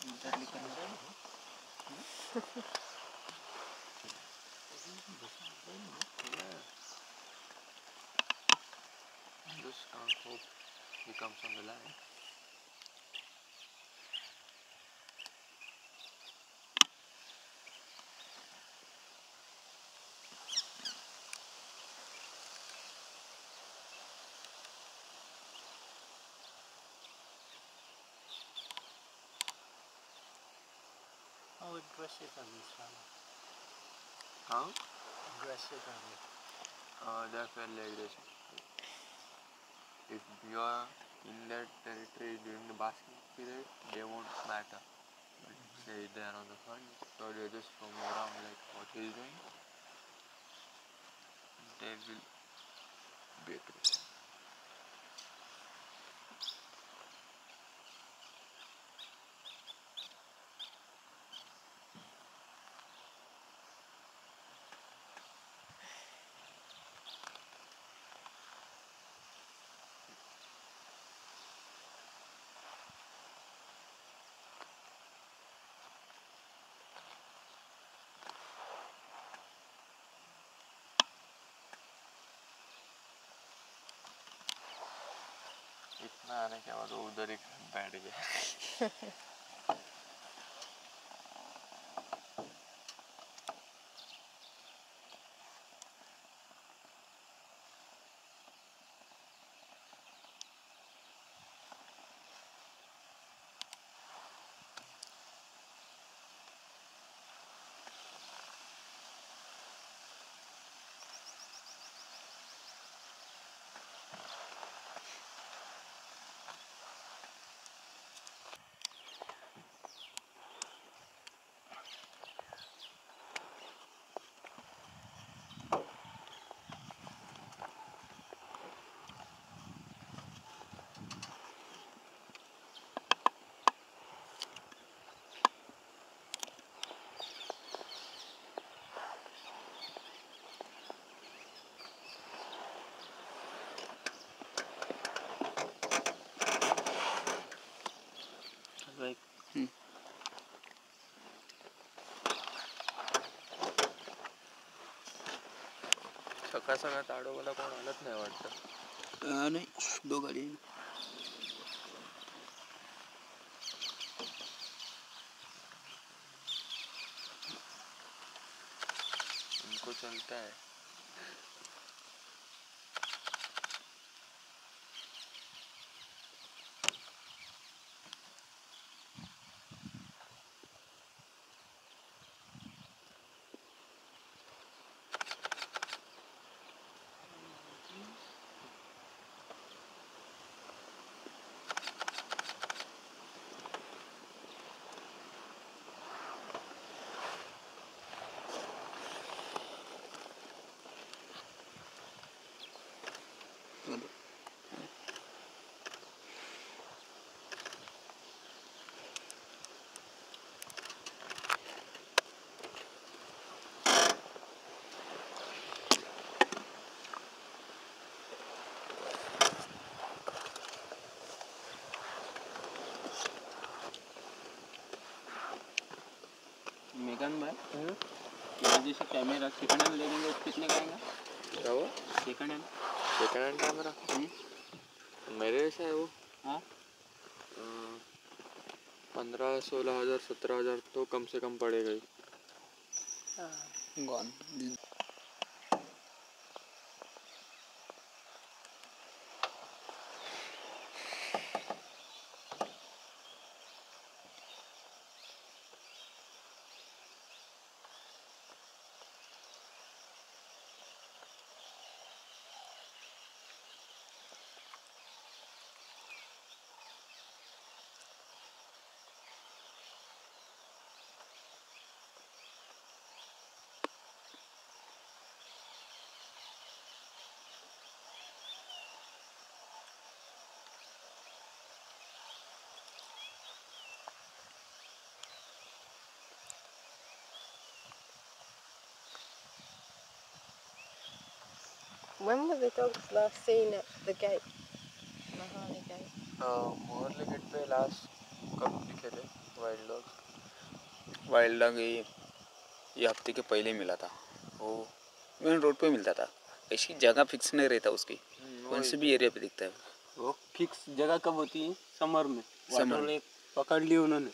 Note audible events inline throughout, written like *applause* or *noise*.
This our hope he comes on the line. How aggressive are these fellas? How? Aggressive are they? Uh, they're aggressive. If you are in that territory during the basking period, they won't matter. But say they are on the front, so they're just roaming around like what he's doing. They will be aggressive. इतना आने के बाद उधर ही बैठ गया। *laughs* सकाळ सकाळ ताडोबाला कोण आलंच नाही वाटतं uh, नहीं दो गाड़ी हैं। उनको चलता है जैसे कैमरा सेकंड हैंड ले लेंगे तो कितने का आएगा? क्या वो second hand second hand camera मेरे जैसा है वो। हाँ? पंद्रह सोलह हज़ार सत्रह हज़ार तो कम से कम पड़ेगा ही। Gone When were the dogs last seen at the gate? Mahali gate. Moharli gate पे लास्ट कब दिखे थे? वाइल्ड डॉग्स वाइल्ड डॉग ये ये हफ़्ते के पहले मिला था। वो मेन रोड पे मिलता था। ऐसी जगह फिक्स नहीं रहता उसकी। कौन से भी एरिया पे दिखता है। वो फिक्स जगह कब होती है? समर में। वाटर में। पकड़ ली उन्होंने।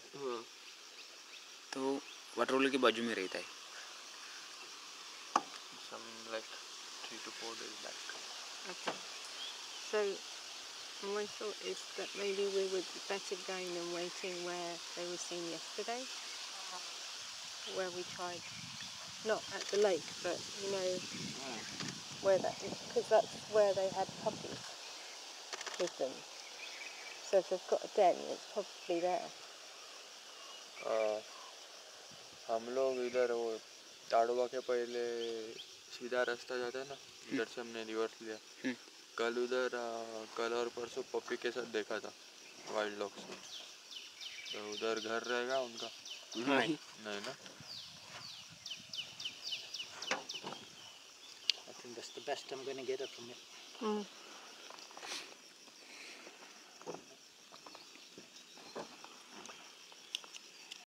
तो वाटर के बाजू में रहता है। three to four days back. Okay. So my thought is that maybe we would be better going and waiting where they were seen yesterday, where we tried, not at the lake, but you know where that because that's where they had puppies with them. So if they've got a den, it's probably there. Uh, हम लोग इधर वो ताड़वा के पहले सीधा रास्ता जाता है ना इधर से हमने रिवर्स लिया हम्म। कल उधर कल और परसों पप्पी के साथ देखा था वाइल्ड डॉग्स तो उधर घर रहेगा उनका नहीं नहीं ना I think that's the best I'm going to get it from it. Mm.